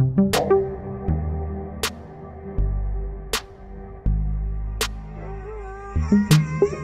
Thank you.